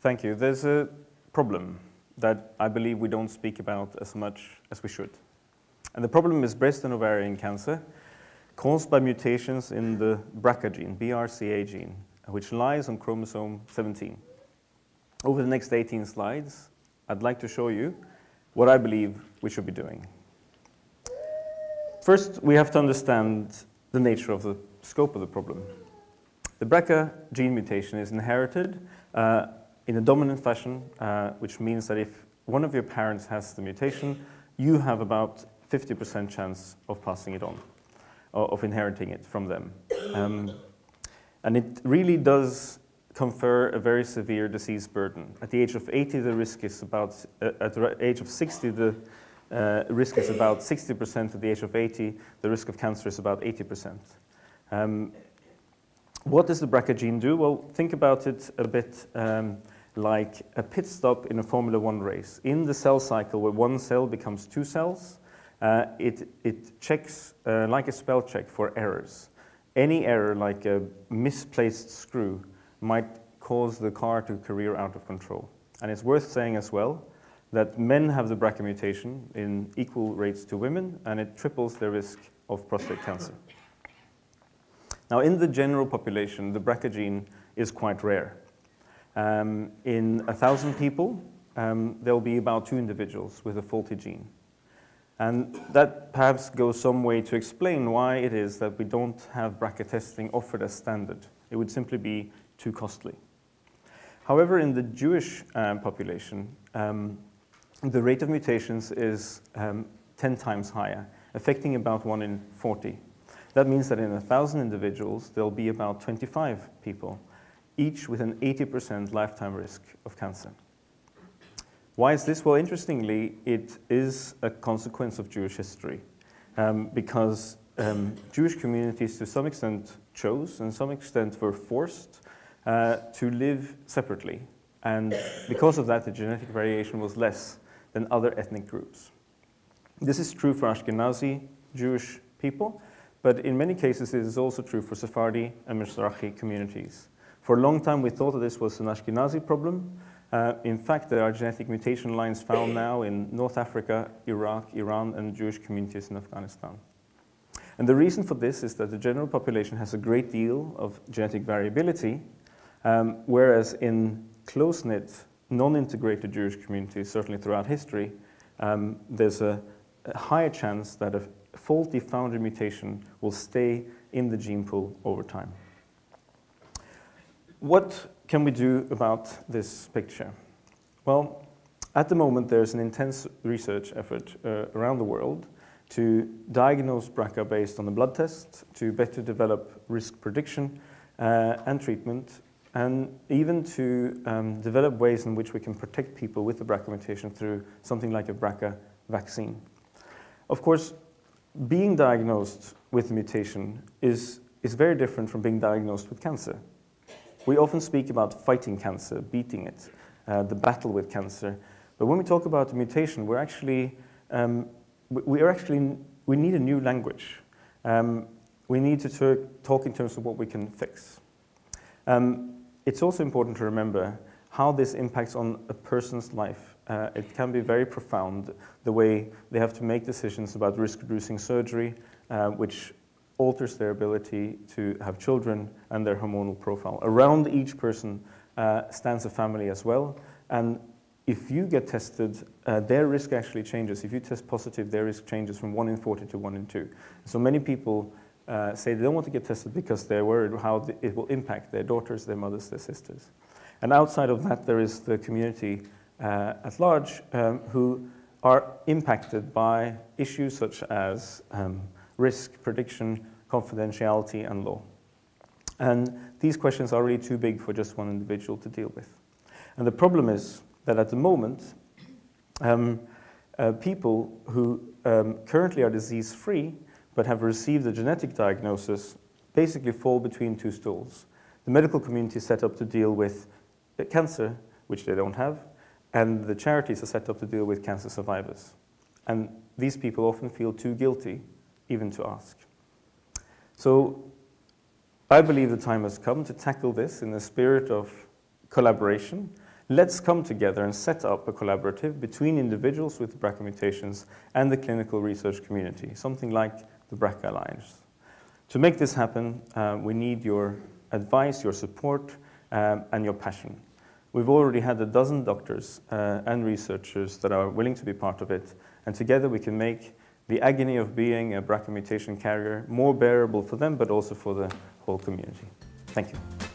Thank you. There's a problem that I believe we don't speak about as much as we should. And the problem is breast and ovarian cancer caused by mutations in the BRCA gene, BRCA gene, which lies on chromosome 17. Over the next 18 slides, I'd like to show you what I believe we should be doing. First, we have to understand the nature of the scope of the problem. The BRCA gene mutation is inherited uh, in a dominant fashion, uh, which means that if one of your parents has the mutation, you have about 50% chance of passing it on, or of inheriting it from them. Um, and it really does confer a very severe disease burden. At the age of 80, the risk is about, uh, at the age of 60, the uh, risk is about 60%. At the age of 80, the risk of cancer is about 80%. Um, what does the BRCA gene do? Well, think about it a bit um, like a pit stop in a Formula One race. In the cell cycle, where one cell becomes two cells, uh, it, it checks, uh, like a spell check, for errors. Any error, like a misplaced screw, might cause the car to career out of control. And it's worth saying as well that men have the BRCA mutation in equal rates to women, and it triples their risk of prostate cancer. Now, in the general population, the BRCA gene is quite rare. Um, in 1,000 people, um, there will be about two individuals with a faulty gene. And that perhaps goes some way to explain why it is that we don't have BRCA testing offered as standard. It would simply be too costly. However, in the Jewish um, population, um, the rate of mutations is um, 10 times higher, affecting about 1 in 40. That means that in 1,000 individuals, there'll be about 25 people, each with an 80% lifetime risk of cancer. Why is this? Well, interestingly, it is a consequence of Jewish history um, because um, Jewish communities to some extent chose and some extent were forced uh, to live separately. And because of that, the genetic variation was less than other ethnic groups. This is true for Ashkenazi Jewish people, but in many cases it is also true for Sephardi and Mizrahi communities. For a long time we thought that this was an Ashkenazi problem. Uh, in fact, there are genetic mutation lines found now in North Africa, Iraq, Iran, and Jewish communities in Afghanistan. And the reason for this is that the general population has a great deal of genetic variability, um, whereas in close-knit, non-integrated Jewish communities, certainly throughout history, um, there's a, a higher chance that a faulty founder mutation will stay in the gene pool over time. What can we do about this picture? Well, at the moment, there's an intense research effort uh, around the world to diagnose BRCA based on the blood test, to better develop risk prediction uh, and treatment, and even to um, develop ways in which we can protect people with the BRCA mutation through something like a BRCA vaccine. Of course, being diagnosed with the mutation is, is very different from being diagnosed with cancer. We often speak about fighting cancer, beating it, uh, the battle with cancer. But when we talk about mutation, we're actually, um, we, are actually, we need a new language. Um, we need to talk in terms of what we can fix. Um, it's also important to remember how this impacts on a person's life. Uh, it can be very profound, the way they have to make decisions about risk-reducing surgery, uh, which alters their ability to have children and their hormonal profile. Around each person uh, stands a family as well. And if you get tested, uh, their risk actually changes. If you test positive, their risk changes from 1 in 40 to 1 in 2. So many people uh, say they don't want to get tested because they're worried how it will impact their daughters, their mothers, their sisters. And outside of that, there is the community uh, at large um, who are impacted by issues such as um, risk prediction, confidentiality, and law. And these questions are really too big for just one individual to deal with. And the problem is that at the moment, um, uh, people who um, currently are disease-free but have received a genetic diagnosis basically fall between two stools. The medical community is set up to deal with cancer, which they don't have, and the charities are set up to deal with cancer survivors. And these people often feel too guilty even to ask. So I believe the time has come to tackle this in the spirit of collaboration, Let's come together and set up a collaborative between individuals with BRCA mutations and the clinical research community, something like the BRCA Alliance. To make this happen, uh, we need your advice, your support, um, and your passion. We've already had a dozen doctors uh, and researchers that are willing to be part of it, and together we can make the agony of being a BRCA mutation carrier more bearable for them, but also for the whole community. Thank you.